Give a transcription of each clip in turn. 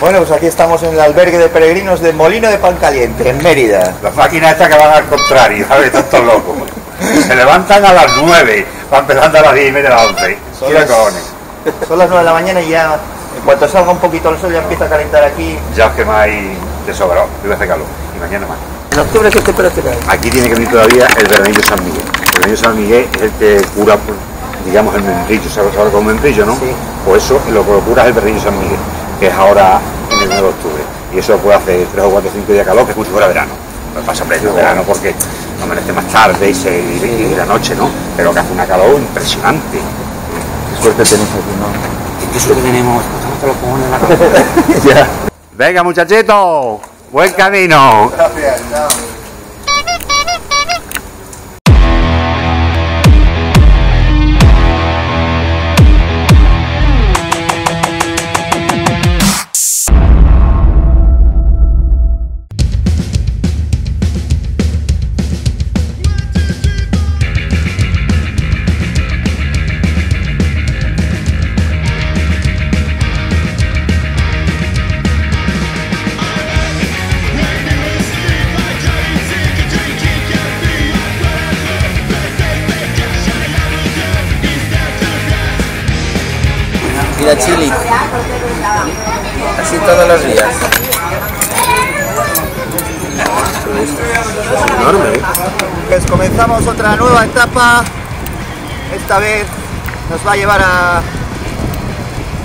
Bueno, pues aquí estamos en el albergue de peregrinos de Molino de Pan Caliente, en Mérida. Las máquinas estas que van al contrario, ¿sabes? Tantos locos. Se levantan a las 9, van empezando a las 10 y media, a las 11. Son ¿Qué las-? Son las 9 de la mañana y ya, en cuanto salga un poquito el sol, ya empieza a calentar aquí. Ya os quemáis de sobrado, y hace calor. Y mañana más. En octubre, ¿qué temperatura hay? Aquí tiene que venir todavía el veranillo San Miguel. El veranillo San Miguel es el que cura, digamos, el membrillo. ¿Sabes ahora con membrillo, no? Sí. Pues eso, lo que cura es el veranillo San Miguel, que es ahora en el 9 de octubre. Y eso puede hacer 3 o 4 o 5 días de calor, que es como si fuera verano. No pasa precio verano porque amanece más tarde y, se, y la noche, ¿no? Pero que hace una calor impresionante. Qué suerte tenéis aquí, ¿no? ¿Qué suerte tenemos? Estamos todos los cojones en la cabeza. ya. Venga, muchachitos, buen camino. Gracias, chao. Mira Chili. Así todos los días. Es enorme, ¿eh? Pues comenzamos otra nueva etapa. Esta vez nos va a llevar a,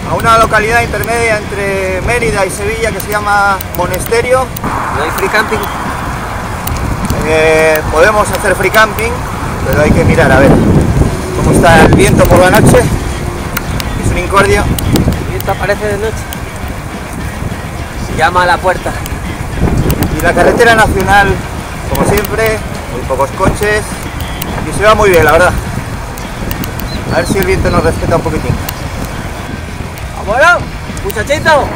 a una localidad intermedia entre Mérida y Sevilla que se llama Monesterio. ¿No hay free camping? Eh, podemos hacer free camping, pero hay que mirar a ver cómo está el viento por la noche. Un incordio. Y esto aparece de noche. Llama a la puerta. Y la carretera nacional, como siempre, muy pocos coches y se va muy bien, la verdad. A ver si el viento nos respeta un poquitín. ¡Vámonos! ¡Muchachito!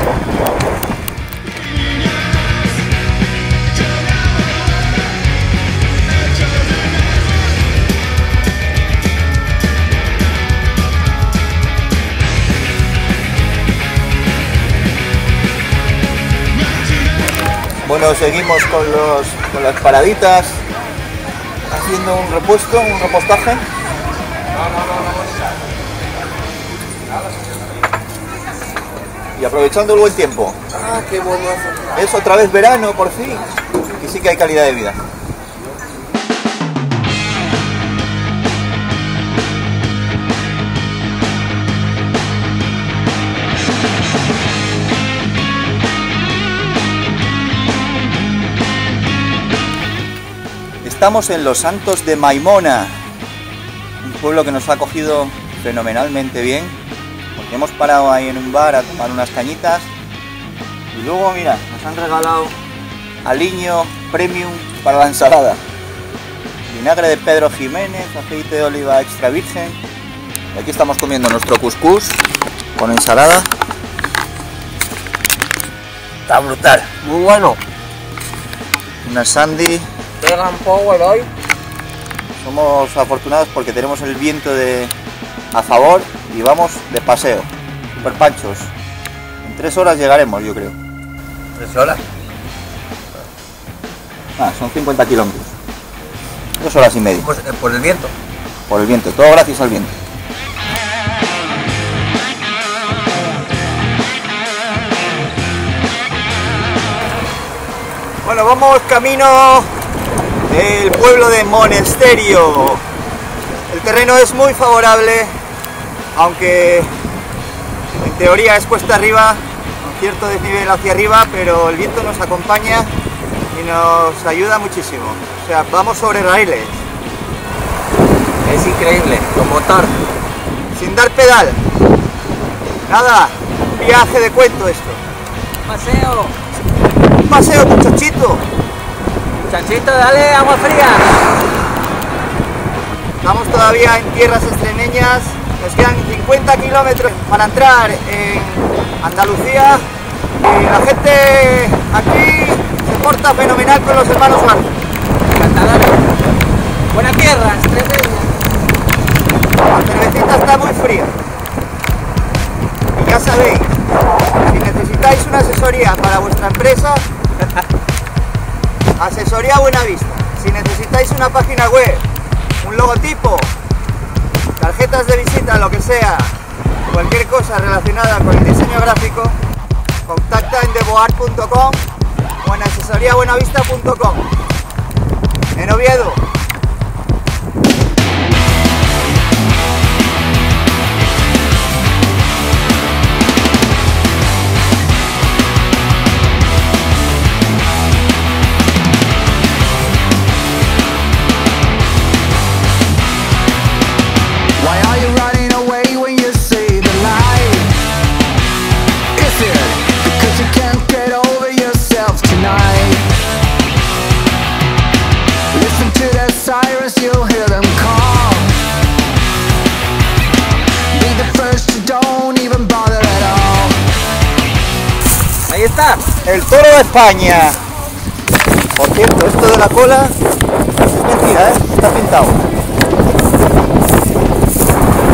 Bueno, seguimos con, los, con las paraditas, haciendo un repuesto, un repostaje. Y aprovechando el buen tiempo. ¡Ah, qué bueno! Es otra vez verano, por fin. Y sí que hay calidad de vida. Estamos en Los Santos de Maimona, un pueblo que nos ha acogido fenomenalmente bien, porque hemos parado ahí en un bar a tomar unas cañitas y luego, mira, nos han regalado aliño premium para la ensalada. Vinagre de Pedro Jiménez, aceite de oliva extra virgen. Y aquí estamos comiendo nuestro couscous con ensalada. Está brutal. Muy bueno. Una sandy. Vegan Power hoy. Somos afortunados porque tenemos el viento de a favor y vamos de paseo. Super panchos. En tres horas llegaremos, yo creo. ¿Tres horas? Ah, son 50 kilómetros. Dos horas y media. Pues, eh, por el viento. Por el viento, todo gracias al viento. Bueno, vamos camino del pueblo de Monesterio. El terreno es muy favorable, aunque en teoría es cuesta arriba, con cierto desnivel hacia arriba, pero el viento nos acompaña y nos ayuda muchísimo. O sea, vamos sobre raíles. Es increíble. Con motor. sin dar pedal. Nada, viaje de cuento esto. Paseo. Un paseo, muchachito. Muchachito, dale agua fría. Estamos todavía en tierras extremeñas. Nos quedan 50 kilómetros para entrar en Andalucía. Y la gente aquí se porta fenomenal con los hermanos Marcos. Encantadores. Buena tierra, extremeña. La cervecita está muy fría. Y ya sabéis, si necesitáis una asesoría para vuestra empresa, asesoría Buenavista. Si necesitáis una página web, un logotipo, tarjetas de visita, lo que sea, cualquier cosa relacionada con el diseño gráfico, contacta en deboart.com o en asesoriabuenavista.com. En Oviedo, el toro de España. Por cierto, esto de la cola es mentira, ¿eh? Está pintado.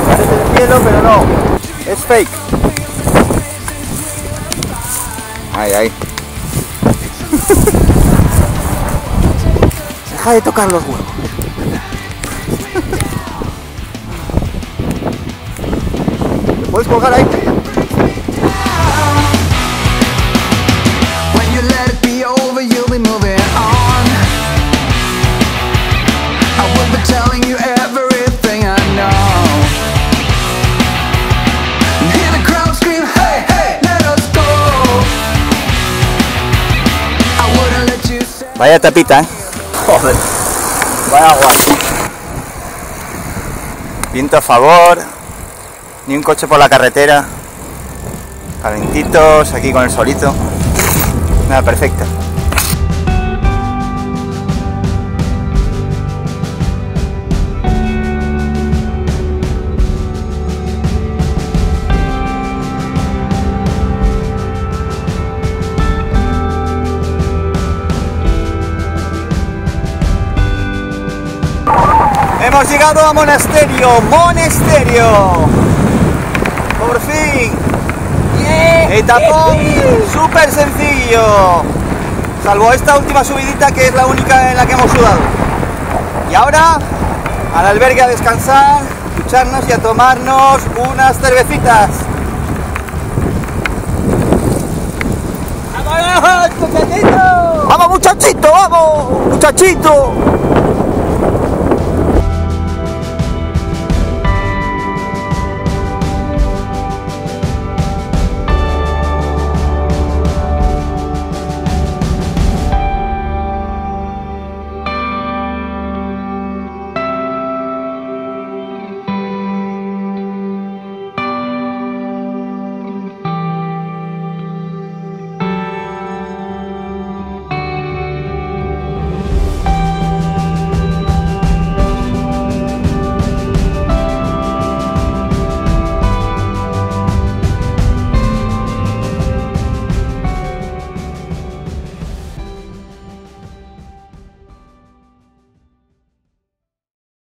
Parece de cielo, pero no. Es fake. Ay, ay. Deja de tocar los huevos. ¿Me puedes colgar ahí? Vaya tapita, ¿eh? Joder. Vaya agua. Viento a favor. Ni un coche por la carretera. Calentitos, aquí con el solito. Nada, perfecta. Hemos llegado a Monasterio, Monasterio. Por fin. Etapón súper sencillo. Salvo esta última subidita que es la única en la que hemos sudado. Y ahora al albergue a descansar, ducharnos y a tomarnos unas cervecitas. ¡Vamos muchachito! ¡Vamos! ¡Muchachito!